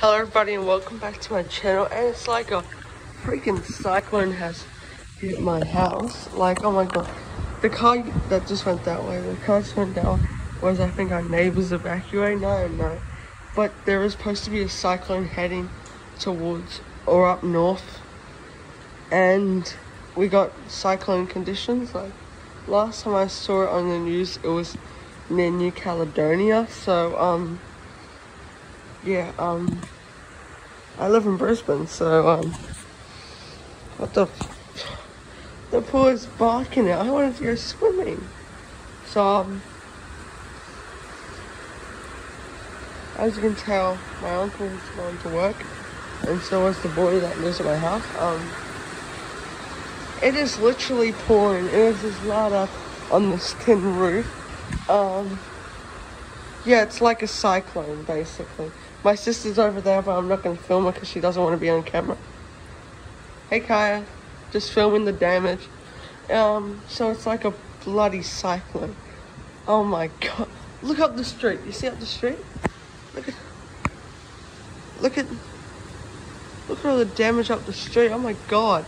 Hello everybody and welcome back to my channel and it's like a freaking cyclone has hit my house. Like oh my god. The car that just went that way, the car just went down was I think our neighbors evacuating, don't know. But there is supposed to be a cyclone heading towards or up north and we got cyclone conditions like last time I saw it on the news it was near New Caledonia so um yeah, um, I live in Brisbane, so, um, what the, the pool is barking out. I wanted to go swimming. So, um, as you can tell, my uncle is going to work, and so is the boy that lives at my house. Um, it is literally pouring. It is just loud up on this tin roof. Um, yeah, it's like a cyclone, basically. My sister's over there, but I'm not going to film her because she doesn't want to be on camera. Hey, Kaya. Just filming the damage. Um, so it's like a bloody cyclone. Oh my god. Look up the street. You see up the street? Look at... Look at... Look at all the damage up the street. Oh my god.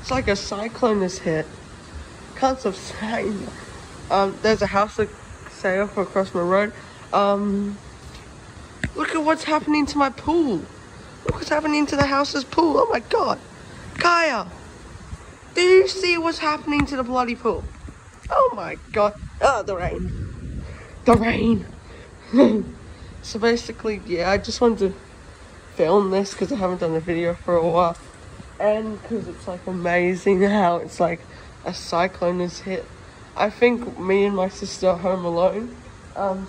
It's like a cyclone has hit. Can't saying Um, there's a house say off across my road. Um... Look at what's happening to my pool. Look what's happening to the house's pool. Oh my god. Kaya, do you see what's happening to the bloody pool? Oh my god. Oh, the rain. The rain. so basically, yeah, I just wanted to film this because I haven't done a video for a while. And because it's like amazing how it's like a cyclone has hit. I think me and my sister are home alone. Um,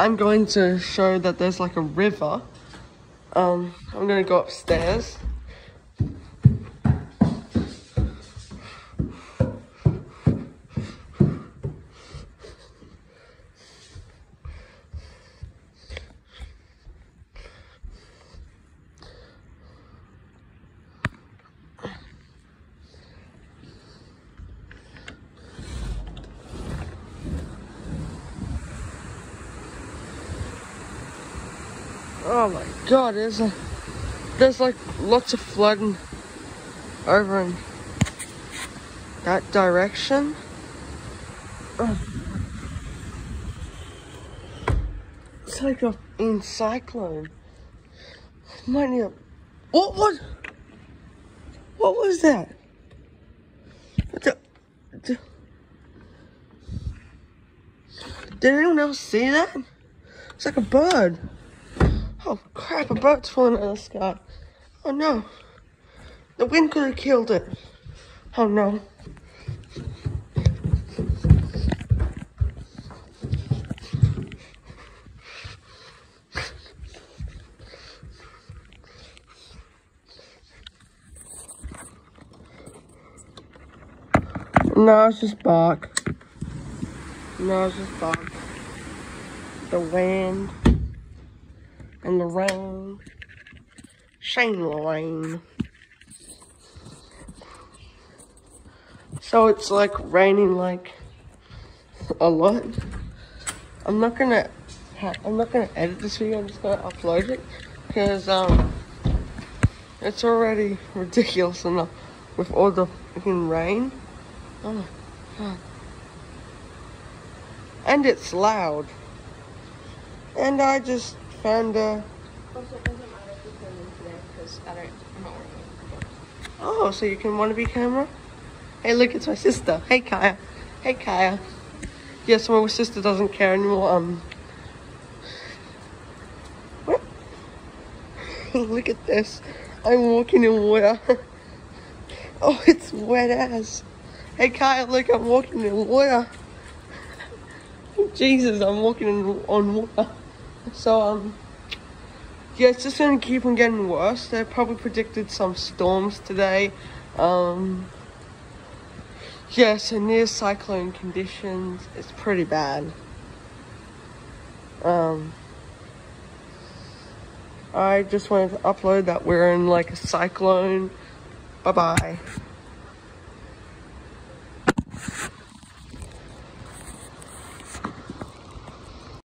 I'm going to show that there's like a river. Um, I'm going to go upstairs. Oh my god, there's a there's like lots of flooding over in that direction. It's like a in cyclone. Might need a, what was what was that? Did anyone else see that? It's like a bird. Oh crap, a bird's falling out of the sky. Oh no. The wind could have killed it. Oh no. No, it's just bark. No, it's just bark. The wind and the rain. Shane Lorraine. So it's like raining like a lot. I'm not gonna I'm not gonna edit this video, I'm just gonna upload it because um it's already ridiculous enough with all the fucking rain. Oh my god. And it's loud. And I just uh Oh, so you can want to be camera? Hey, look, it's my sister. Hey, Kaya. Hey, Kaya. Yes, my sister doesn't care anymore. Um, look at this. I'm walking in water. oh, it's wet ass. Hey, Kaya, look, I'm walking in water. Jesus, I'm walking in, on water. So, um, yeah, it's just gonna keep on getting worse. They probably predicted some storms today. Um, yeah, so near cyclone conditions. It's pretty bad. Um, I just wanted to upload that we're in like a cyclone. Bye bye.